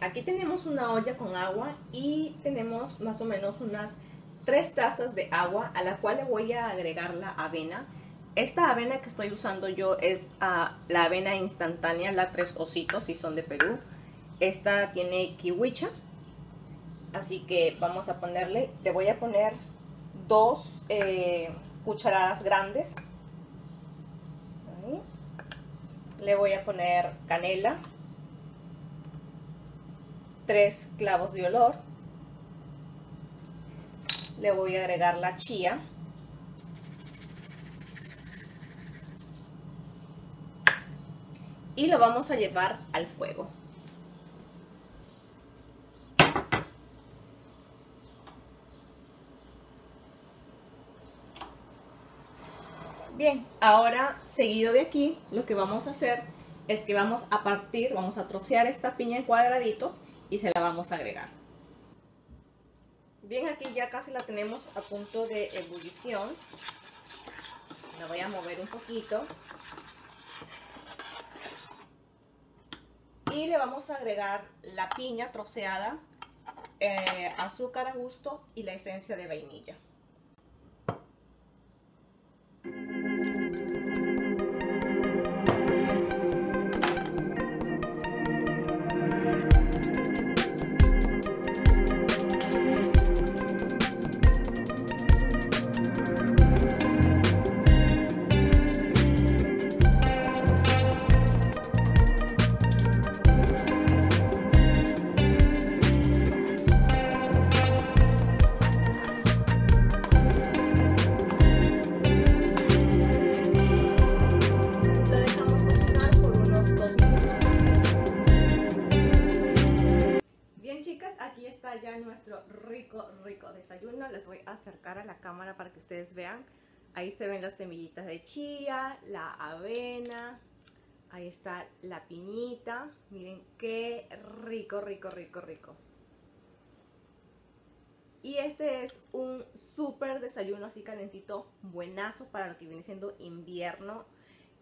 Aquí tenemos una olla con agua y tenemos más o menos unas tres tazas de agua a la cual le voy a agregar la avena. Esta avena que estoy usando yo es uh, la avena instantánea, la tres ositos, si son de Perú. Esta tiene kiwicha, así que vamos a ponerle, le voy a poner dos eh, cucharadas grandes. Le voy a poner canela, tres clavos de olor, le voy a agregar la chía, y lo vamos a llevar al fuego. Bien, ahora seguido de aquí, lo que vamos a hacer es que vamos a partir, vamos a trocear esta piña en cuadraditos y se la vamos a agregar. Bien, aquí ya casi la tenemos a punto de ebullición. La voy a mover un poquito. Y le vamos a agregar la piña troceada, eh, azúcar a gusto y la esencia de vainilla. Nuestro rico, rico desayuno. Les voy a acercar a la cámara para que ustedes vean. Ahí se ven las semillitas de chía, la avena, ahí está la piñita. Miren qué rico, rico, rico, rico. Y este es un súper desayuno así calentito, buenazo para lo que viene siendo invierno.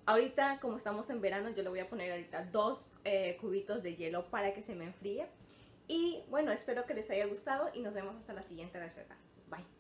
Ahorita, como estamos en verano, yo le voy a poner ahorita dos eh, cubitos de hielo para que se me enfríe. Y bueno, espero que les haya gustado y nos vemos hasta la siguiente receta. Bye.